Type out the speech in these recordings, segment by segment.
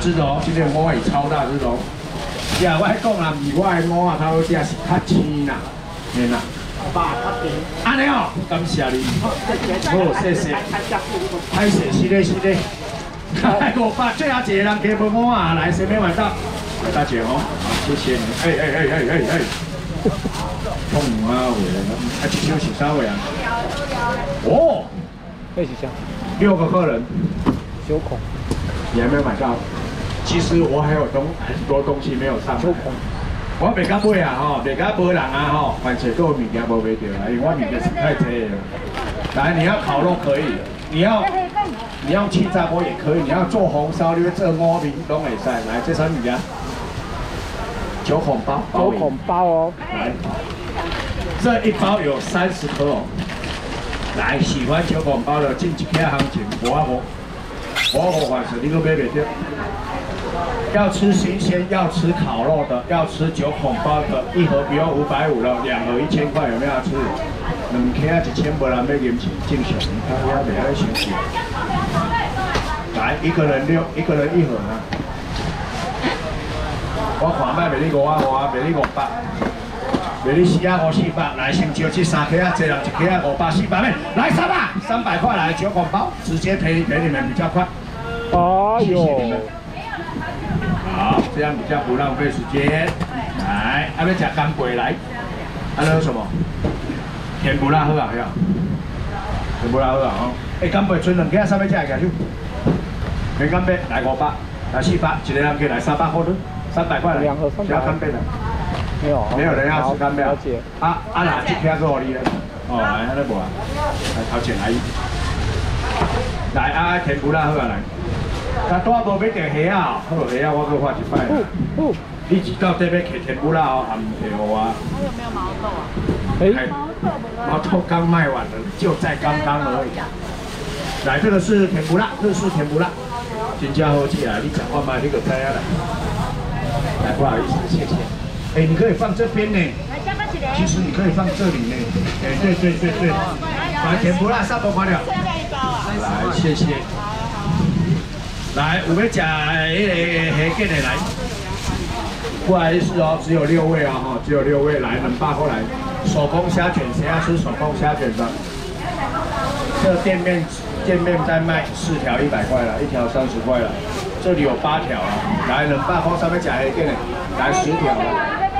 这种今天摸也超大这种，呀，我还讲啦，比我的摸啊，它都只是较轻啦，对啦。爸，安尼哦，感谢你。好，谢谢。太谢，是的，是的。哎，我爸最后一个人给摸摸啊，来，顺便晚上，大姐哦，谢谢你。哎哎哎哎哎哎。痛啊，伟，还去休息稍微啊。哦，休息下。六个客人。九孔。你还没有买到？其实我还有东很多东西没有上。九孔。我未敢买啊吼，未敢买人啊吼，反正个物件无买着啊，因为我物件是太多了。来，你要烤肉可以，你要你要气炸锅也可以，你要做红烧，你要做锅饼都会使。来，这三物件，九孔包，九孔包哦。来，这一包有三十颗哦。来，喜欢九孔包的进几片行情，我我我我反正你都买袂到。要吃新鲜，要吃烤肉的，要吃九孔包的，一盒不用五百五了，两盒一千块，有没有吃？两克一千，不然要严请正常，他要袂爱生气。来，一个人六，一个人一盒啊。我看卖袂你五啊五啊，袂你五百，袂你四啊五四百，来先招这三克啊，这人一克啊五百四百，来三百，三百块来九孔包，直接赔赔你们比较快。哎呦。好，这样比较不浪费时间。来，还要吃干贝来，还有什么？甜不辣好啊，要？甜不辣好啊，哦。哎，干贝存两件，三百只来加就。免干贝来五百，来四百，一个人给来三百块的，三百块两盒加干贝的。没有，没有人要吃干贝啊。啊啊哪一片是我的？哦，来，那无啊。来，掏钱来。来，啊甜不辣好啊，来。他多无买条虾啊，好虾啊，我搁发一摆啦。你知道这边客天不辣哦，还唔给我啊？还有没有毛豆啊？哎，毛豆刚卖完了，就在刚刚而已。来，这个是甜不辣，这是甜不辣。金家好起来，你讲话嘛，你个摘下来。来，不好意思，谢谢。哎，你可以放这边呢。其实你可以放这里呢。哎，对对对对。把，甜不辣，三百块了。来，谢谢。来，我们讲那个虾卷的来，不好意思哦，只有六位啊哈，只有六位来，能霸过来。手工虾卷，谁要吃手工虾卷的？这店面店面在卖四条一百块了，一条三十块了。这里有八条啊，来能霸过上面讲黑鸡的，来十条了，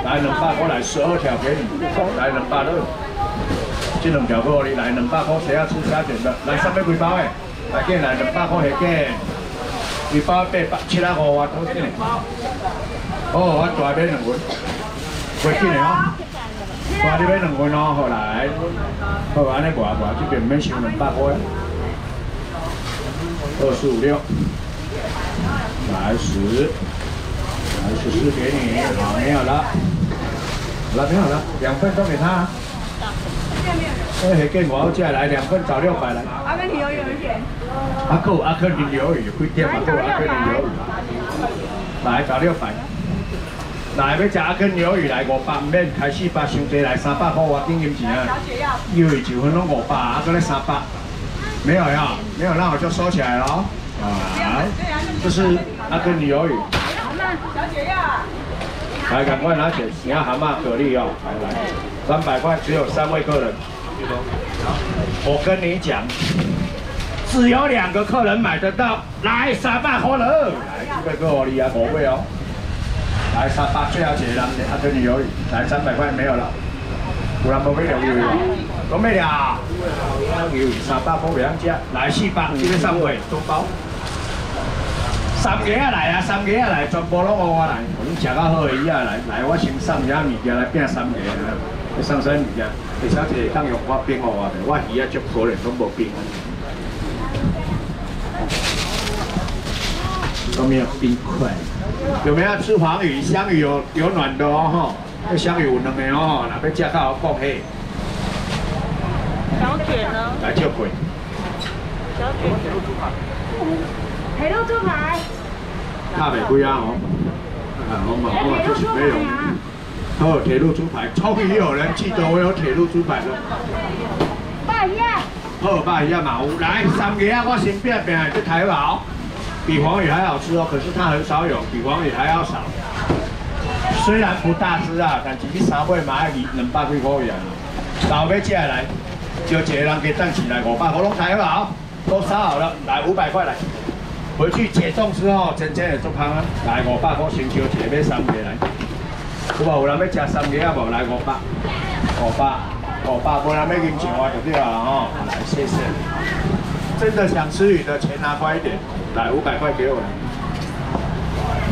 来能霸过来十二条给你，来能霸的，这两条过你来两百块，谁要吃虾卷的？来上面几包哎，来给来能霸过黑鸡。一包八百七啊五啊，多少钱？哦，我大买两份，会紧的哦。大你买两份哦，好来，好安尼挂挂，这边免收两百块。二四五六，来十，来十四给你，好，没有了，好了，没有了，两份都给他。哎，黑鸡我再来两份，找六百来。阿根廷鱿鱼有一点。阿哥，阿根廷鱿鱼会点吗？哥，阿根廷鱿鱼。来，找六百。来，要吃阿根廷鱿鱼来五百，免开四百，上济来三百块，我定金钱啊。鱿鱼就分拢五百，阿哥来三百。没有呀，没有，那我就收起来了。啊，这是阿根廷鱿鱼。小姐要。来，赶快拿钱，你要蛤蟆、蛤蜊哦，来来，三百块，只有三位客人。我跟你讲，只有两个客人买得到。来，三百好了，来，这个给我你啊，五位哦。来，三百最后一个人，阿根廷鱿鱼，来三百块没有了。有人无买鱿鱼哦？都没了。鱿鱼三百块两只，来四百，这个三位中包。三个啊来啊，三个啊来，全部拢我来。你食到好伊啊来，来我先送一下物件来拼三个啊，你送啥物件？你小姐当用我冰我的，我鱼啊足可能都无冰。都没有冰块。有没有吃黄鱼？香鱼有有暖的哦吼，这香鱼有两个哦，那边加到爆黑。小卷呢？来就贵。小卷。铁路猪排，大美贵啊！哦，啊，我马上就是没有。哦，铁路猪排，终于有人记得我有铁路猪排了。八一。好，八一嘛，来三爷啊！我先变变去台宝。比黄鱼还好吃哦，可是它很少有，比黄鱼还要少。虽然不大只啊，但是你三尾买二两百几块钱啊。老尾接下来，就一个人给站起来五百，我拢抬好，都烧好了，来五百块来。回去解冻之后，真正的做汤啊，来五百块先烧一个，买三个来。有无有人要吃三个啊？无来五百，五百，五百，无人要饮酒啊，就对了哦。来，谢谢。真的想吃鱼的钱拿快一点，来五百块给我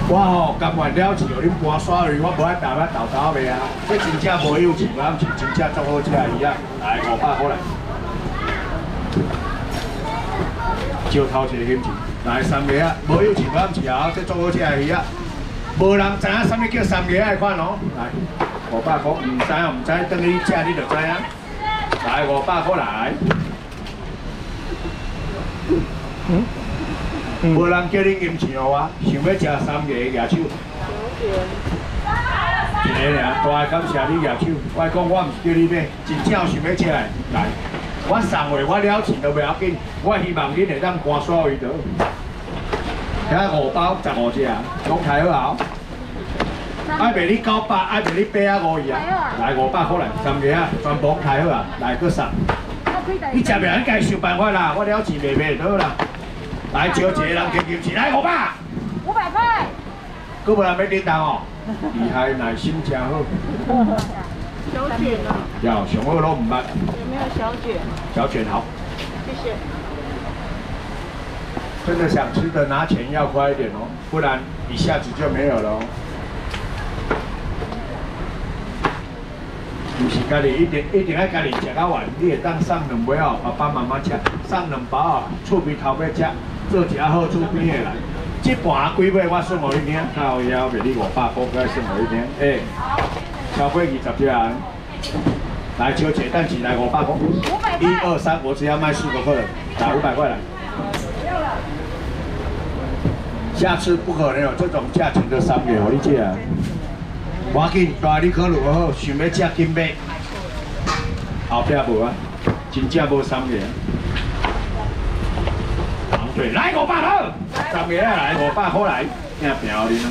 我吼哦，甘愿了钱哦！恁搬刷鱼，我无爱打翻豆豆卖啊。这真正无有钱，我毋是真正做好吃鱼啊。来五百块来，招头一个险钱。来三个啊，无有钱我毋是啊，这做好吃鱼啊。无人知影啥物叫三个爱款哦。来五百块，毋知啊毋知，等你吃你就知啊。来五百块来。嗯。无人叫你吟唱啊，想要食三个牙手。一个俩，大感谢你牙手。我讲我毋是叫你买，真正想要吃来，来，我送货我了钱都袂要紧，我希望恁会当关所有的。遐五包十五只啊，讲开好后，爱卖你九百，八啊五二啊，来五百块来，三个啊，全部开好啊，来个三。你食袂，你家想办法啦，我了钱卖卖好啦。来招一个人给金钱，来五百，五百块。厉害，耐心真好。小卷啊。要上好都唔捌。有没有小卷？小卷好。谢谢。真的想吃的拿钱要快一点哦，不然一下子就没有了哦。不是家己一定一定要家己食到完，你会当送两杯哦，爸爸妈妈吃，送两包哦，厝边头尾吃，做一下好厝边的来。这盘几尾我送互你听，靠腰卖你五百块，该送互你听。哎，超过二十只人！来，小姐蛋起来五百块，一二三，我只要卖四个客人，打五百块来。下次不可能有这种价钱的三元，我理解啊。我紧，大你考虑好，想要吃金杯，后壁无啊，真正无商业。对，来五百好，三个来五百好来，听表哩。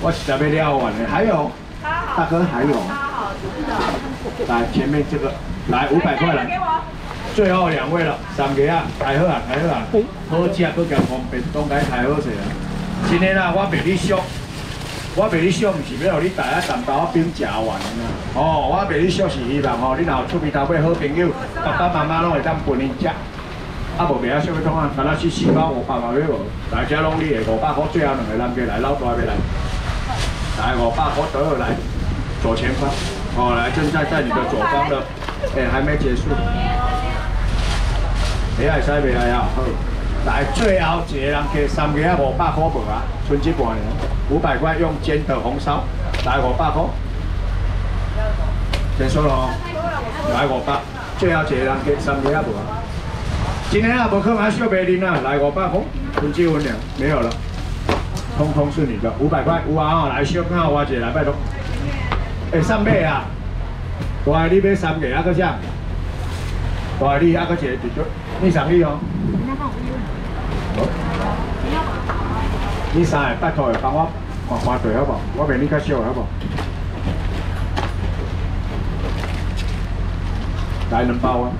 我实在要了完的，还有，大哥还有。来前面这个，来五百块来。最后两位了，三个啊，太好啊，太好啊，好吃搁加方便，都该太好势啊。今天啊，我卖你俗，我卖你俗，唔是要互你大家啖豆冰食完啊。哦，我卖你俗是希望吼，你若有厝边头尾好朋友，爸爸妈妈拢会当分你食。啊，无卖啊，小米通啊，干那是四包五百块无？大家拢你五百块，最后两个人过来，老大要来，来五百块都要来，左前方，哦，来正在在你的左方的，哎，还没结束。你爱使袂来啊？好，来最后一个人给三个啊五百块无啊？春节半年五百块用煎的红烧，来五百块。结束了哦，来五百，最后一个人给三个啊无啊？今天啊无客买小白林啊，来五百块，春节分两没有了，通通是你的五百块有啊！来小刚好我姐来拜托。哎，三百啊，大你买三个啊个啥？大你啊个一个就就。你上去哦。你上来拜托帮我换换队好不好？我比你较少好不好？来两包啊！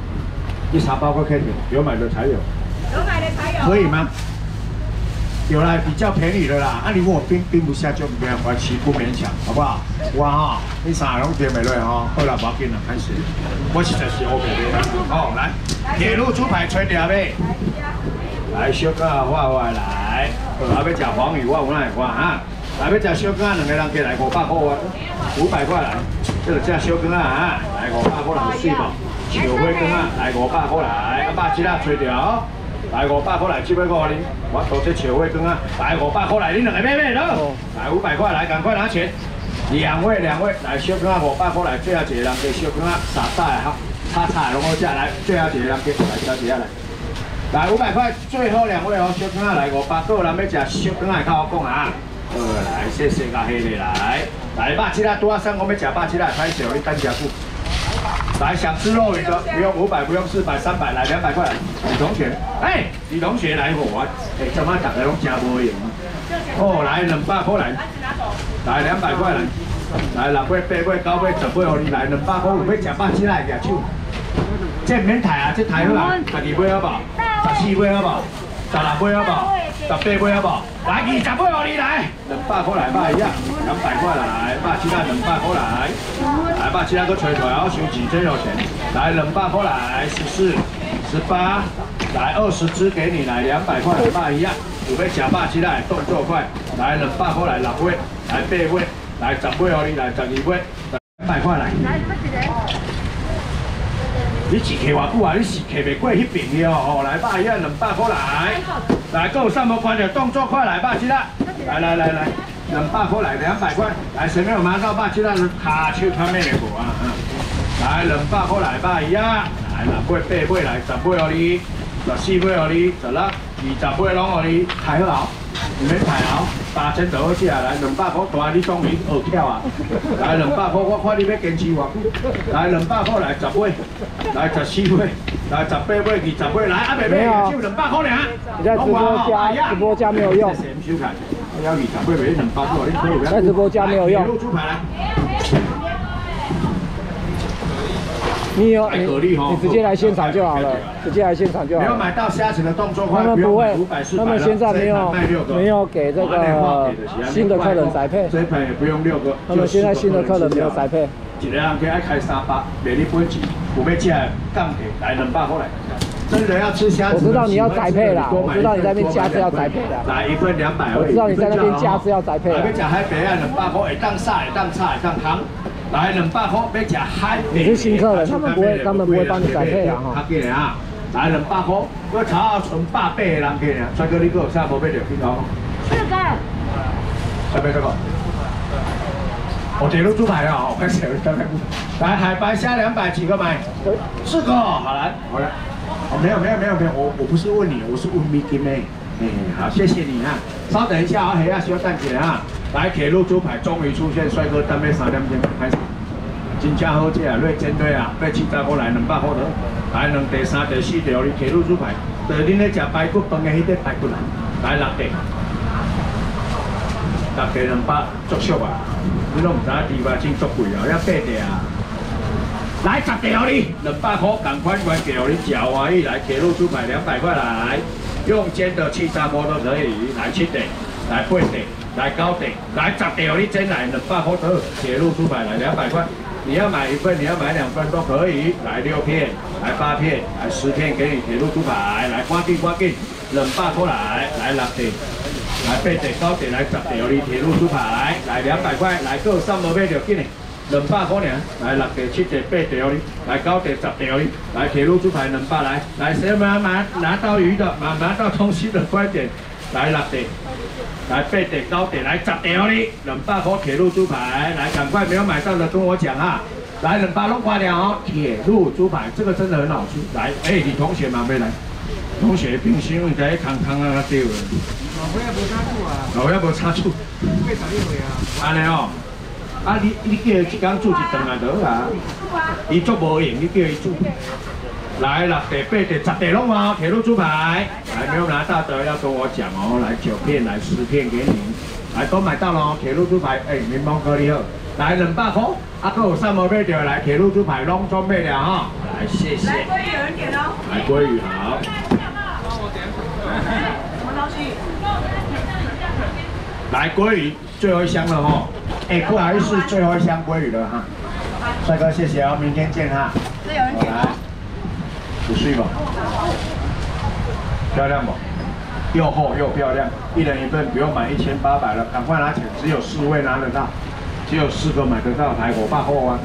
一茶包可以有，有买的才有。有买的才有。可以吗？有啦，比较便宜的啦。啊，如果冰冰不下就没有关系，不勉强，好不好？哇哈，你啥拢点美瑞哈？好了，不要紧了，开始。我实在是 OK 的。好，来，铁路猪排吹掉呗。来，小哥画画来。好，要吃黄鱼，我有哪会画哈？来，要吃小哥两个人给来五百块啊，五百块来。这个吃小哥啊，来五百块来水嘛。小灰哥啊，来五百块来，啊，把鸡蛋吹掉。来五百块来，几百块你？我多些巧味羹啊！来五百块来，你两个妹妹了。来五百块来，赶快拿钱。两位两位来，小哥啊，五百块来，最后一个人给小哥啊，啥菜好？叉叉拢好食来，最后一个人给来小姐来。来五百块，最后两位哦，小哥啊来五百个人要吃小哥啊，靠我讲啊。好来，谢谢甲黑的来，来肉鸡啦，拄啊生我要吃肉鸡啦，太少你等下久。来，想吃肉鱼的，不用五百，不用四百，三百，来两百块。李同学，哎，李同学来我，哎，怎么大家拢加无用啊？哦，来两百块来，来两百块来，来六八八八九八十八，互你来两百块，有要食百七来举手。这免抬啊，这抬好啊，十二杯好不好？十四杯好不好？十六杯好不好？十八买好不好？来二十买互你来，两百块来吧一样，两百块来，百七来两百块来，来百七来个吹吹，然后收几真有钱，来两百块来，十四、十八，来二十只给你来两百块来吧一样，有要吃百七来，动作快，来两百块来六尾，来八尾，来十尾互你来十二尾，两百块来。你是客偌久啊？你是客袂过迄边的哦。来吧，一两百块来，来够三百块的动作快来吧，鸡蛋。来来来来，两百块来，两百块。来，前面有马到吧，记得卡手看咩的无啊？来，两百块来吧，一啊。来，六八八八来，十八哦你，十四八哦你，十六、二十八拢互你，抬好。唔免太好，八千就好食来，两百块大你终于学跳啊！来两百块，我看你要坚持偌久。来两百块来十尾，来十四尾，来十八尾、二十尾，来阿妹妹就两百块俩。你在直播间，直播间没有用。要二十尾两百块，在直播间没有用。你有你你直接来现场就好了，直接来现场就好了。没有买到虾子的动作他们不会，他们现在没有没有给这个新的客人宅配。这盘也不用六个。他们现在新的客人没有宅配。一个人可以爱开三百，每日本钱，来两百过来。真的要吃虾子，我知道你要宅配啦，我知道你在那边加是要宅配的。来一份两百，我知道你在那边加是要宅配。来，要吃海北啊，两百块，会当杀，会当菜，会当汤。来两百块，要吃海你是新客人，他们不会，他们不会帮你改配啊哈。啊，来两百块，我炒纯八百的人客人。帅哥，你给我下波买着，听到四个。下面这个。我铁路猪排啊，我开始来海白虾两百几个买？四个，好来，好来。哦，没有没有没有没有，我我不是问你，我是问 Mickey 妹。嗯，好，谢谢你啊。稍等一下啊，还要需要站起来啊。来，铁路猪排终于出现，帅哥单杯三点钟开始。真正好吃啊，瑞煎堆啊，八七十块来两百块的，来两第三第四条的铁路猪排，对，恁咧食排骨饭的迄块排骨啦，来六块，六地两百足俗啊，你拢唔知地吧？真足贵啊，要八块啊。来十条哩，两百块，赶快关给你吃欢喜。来，铁路猪排两百块来，用煎的七砂锅都可以，来七地，来八地。来高点，来十条你真来两百块头，铁路猪排来两百块，你要买一份，你要买两份都可以。来六片，来八片，来十片给你铁路猪排，来关紧关紧，两百块来，来六片，来八点高点来十条你铁路猪排，来两百块，来够三毛买就给你，两百块呢，来六条七条八条哩，来高点十条哩，来铁路猪排两百来，来谁买买拿到鱼的，买拿到东西的快点，来六条。来八点高点来十条哩，两百块铁路猪排，来赶快没有买到的跟我讲啊！来两百弄块了哦，铁路猪排这个真的很好吃。来，哎，你同学嘛没来？同学冰箱里在康康啊丢了。老伙也无插住啊。老伙也无插住。几十一回啊？安尼哦。啊，你你叫伊去讲煮一顿啊，得啊。伊做无用，你叫伊煮。来了，得背得十得弄哦，铁路猪排，来没有拿到的要跟我讲哦，来九片，来十片给你，来都买到了，铁路猪排，哎，柠檬颗粒好，来两百块，啊，哥有三毛买掉，来铁路猪排弄装备了哈，来谢谢。来鲑鱼有人点哦。来鲑鱼好。帮我点。什么东西？来鲑鱼最后一箱了哈，哎，不好意思，最后一箱鲑鱼了哈。帅哥谢谢哦，明天见哈。是有人点。不睡吧？漂亮不？又厚又漂亮，一人一份，不用买一千八百了，赶快拿钱，只有四位拿得到，只有四个买得到。来，我爸货啊，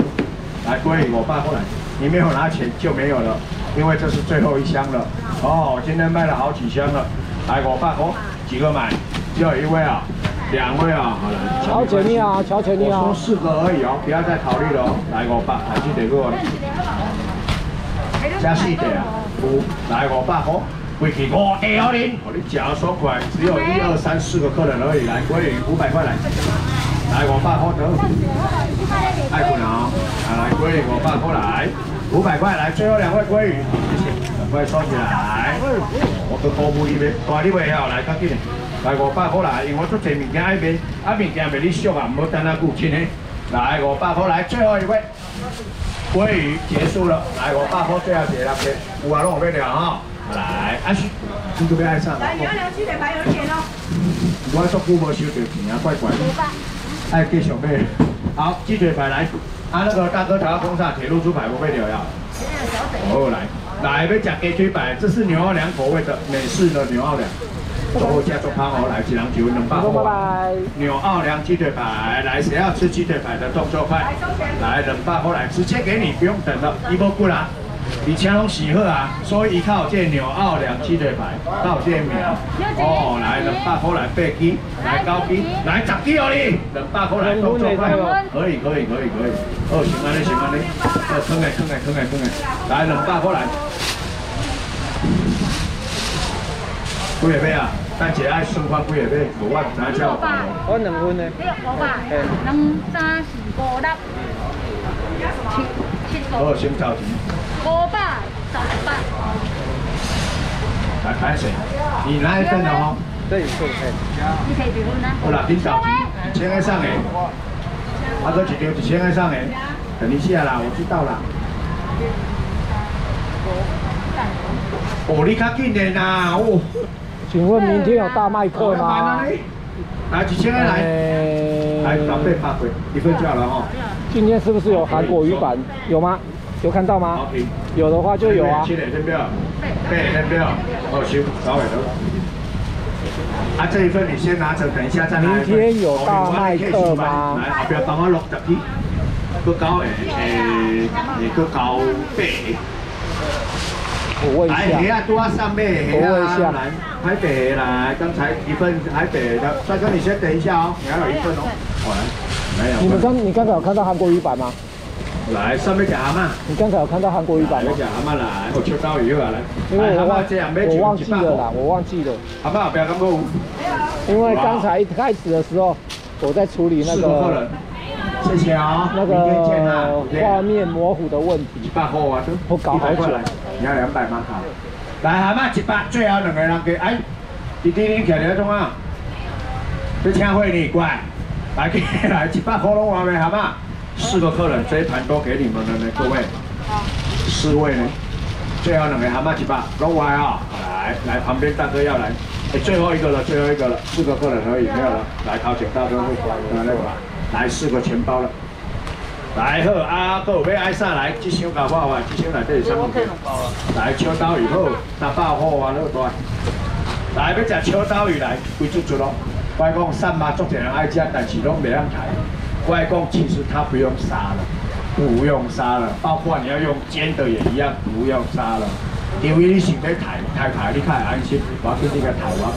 来归我爸货来，你没有拿钱就没有了，因为这是最后一箱了。哦，今天卖了好几箱了，来我爸货，几个买？只有一位啊，两位啊，好了。乔姐你好，乔姐你好。我说四个而已哦，不要再考虑了哦。来我爸，还记得给我。加四地啊，五来五百块，回去五地给你，我你夹爽快，只有一二三四个客人而已，来，桂鱼五百块来。来五百块得。爱不了，来鲑鱼五百块来，五百块来，最后两位鲑鱼，谢谢，赶快收起来。我都高不一边，大你袂晓来，赶紧来五百块来，因为我做济物件迄边，啊物件袂你俗啊，唔好等下顾钱呢。来五百块来，最后一位，鲑鱼结束了，来我爸喝最后一个那边，有啊，拢有要了哈。来，阿旭，你准备爱上？来，两两鸡腿排有一点哦。我做久无收到钱啊，怪怪。爱继续买。好，鸡腿排来。啊，那个大哥，他要封上铁路猪排，不会留呀。哦，来，来要吃鸡腿排，这是牛奥良口味的美式的牛奥良。然后加做汤哦，来几两几位能包？拜拜。牛奥良鸡腿排，来谁要吃鸡腿排的动作快。来，冷爸后来直接给你，不用等了，一波过来。以前拢喜贺啊，所以依靠这牛奥良鸡腿排到这苗。哦，来两百块来八斤，来九斤，来十斤哦你，两百块来动作快哦，可以可以可以可以，哦行安尼行安尼，哦坑来坑来坑来坑来，来两百块来。几个杯啊？但姐爱顺番几个杯，我我知叫。我两分呢。五百，两三四五六七七五。哦，先交钱。五百十八。来开始，你拿一份的哦。对，对对。你可以几分呢？好啦，你交钱，一千个上诶。阿哥一条一千个上诶。等一下啦，我知道啦。哦，你较紧的啦，哦。请问明天有大麦克吗？来几千个来，来准备发挥，了哈。今天是不是有韩国鱼板？有吗？有看到吗？有的话就有啊。七点先不要，对，先不要。哦，行，稍微的。啊，这一份你先拿着，等一下再拿。明天有大麦克吗？来，后边帮我高高倍。我问一下。来，下多上面，我问一下。来，台北来，刚才一份台北的，帅哥你先等一下哦，你还有一份哦。好来，没有。你们刚你刚才有看到韩国鱼板吗？来，上面夹蛤蟆。你刚才有看到韩国鱼板吗？夹蛤蟆来，我秋刀鱼啊来。因为我忘我忘记了啦，我忘记了。好不好？不要干过。因为刚才一开始的时候，我在处理那个。谢谢啊。那个画面模糊的问题。我搞好久。你要两百吗？好。来，蛤蟆一百，最后两个人给哎，弟弟你徛在中啊？这请会你乖，来给来一百块拢完未？蛤蟆？四个客人，这一盘都给你们了呢，各位。四位呢？最后两个蛤蟆一百，拢完啊！来来，旁边大哥要来，哎，最后一个了，最后一个了，四个客人而已，没有了。来，掏钱，大哥会来那个，来四个钱包了。来好，啊，各位爱上来，这箱搞不好啊，这箱内底是啥物来秋刀鱼好，那爆货啊，那个多。来要食秋刀鱼来，贵足足咯。我讲三妈做人爱食，但是拢袂晓开。我讲其实它不用杀了，不用杀了，包括你要用煎的也一样，不用杀了。因为你想要抬抬抬，你看安心，我给你个抬，我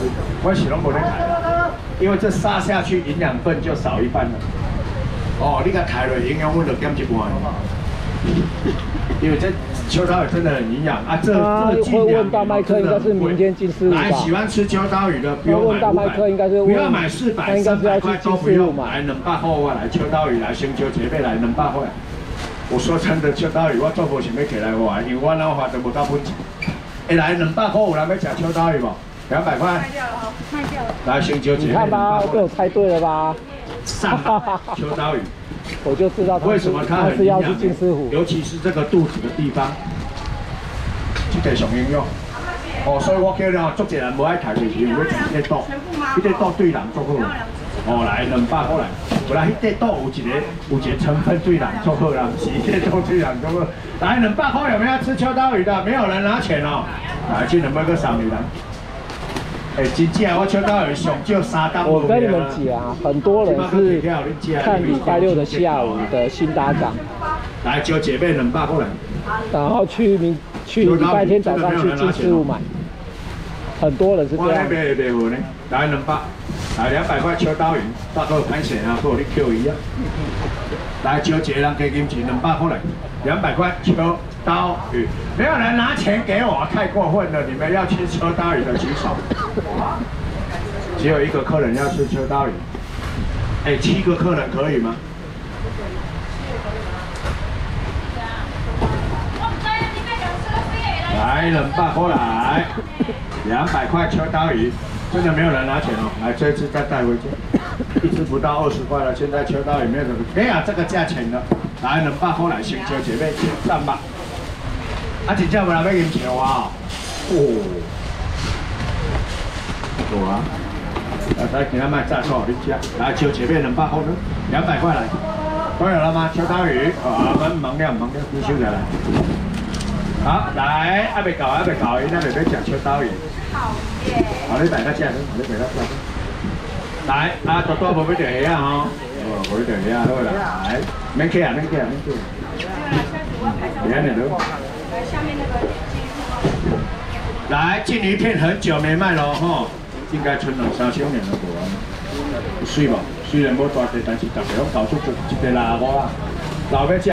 我是拢无咧抬，因为这杀下去营养分就少一半了。哦，你个抬了营养分就减一半，因为这秋刀鱼真的很营养啊！这这会问大麦克应该是来，喜欢吃秋刀鱼的不用买大麦克应该是不要买四百、三百块都不用买。来两百块我来秋刀鱼来，星球姐妹来两百块。我说真的，秋刀鱼我做无想要起来玩，因为我老话都无到本钱。会来两百块有人要吃秋刀鱼无？两百块。卖掉了哈，卖掉了。来星球姐妹，你看吧，被我猜对了吧？上秋刀鱼，我就知道为什么它很营养金丝虎，尤其是这个肚子的地方，这个上应用。哦，所以我叫你做一人无爱抬起去，要直接剁，一个剁对人做好。哦，来两百过来，我来一个剁有一个有一个成分对人做好啦，是一个剁对人做好。来两百块有没有吃秋刀鱼的？没有人拿钱哦。来，这两百个三女人。哎，真正我跟你们讲，很多人是看礼拜六的下午的新搭档，来叫姐妹两百过来，然后去明去礼拜天早上去金丝路买，很多人是这样。来两百，来两百块秋刀鱼，大哥拍钱啊，和你 Q 一样。来叫一个人给金钱两百过来，两百块秋。刀鱼，没有人拿钱给我，太过分了！你们要吃秋刀鱼的举手。只有一个客人要吃秋刀鱼。哎，七个客人可以吗？来，冷爸过来，两百块秋刀鱼，真的没有人拿钱哦。来，这次再带回去，一只不到二十块了。现在秋刀鱼没有什么，没有这个价钱的。来，能爸后来，先交姐妹，请上吧。啊，真正不来要赢钱啊！哦，有啊。来，再给他卖炸串，你吃。来，求姐妹能爸后呢，两百块来，都有了吗？秋刀鱼，啊，们忙亮忙亮，你收下来。好，来，还未搞，还未搞，伊那边要吃秋刀鱼。好，你大家吃，你大家吃。来，啊，多多无要钓鱼啊吼，哦，无要钓鱼啊，好啦，来，免客啊，免客啊，免客。来，下面那个来，进鱼片很久没卖了吼，应该存两三千年了，无啊？水无？虽然无大地，但是大家拢搞出一一个拉锅啊，老要吃。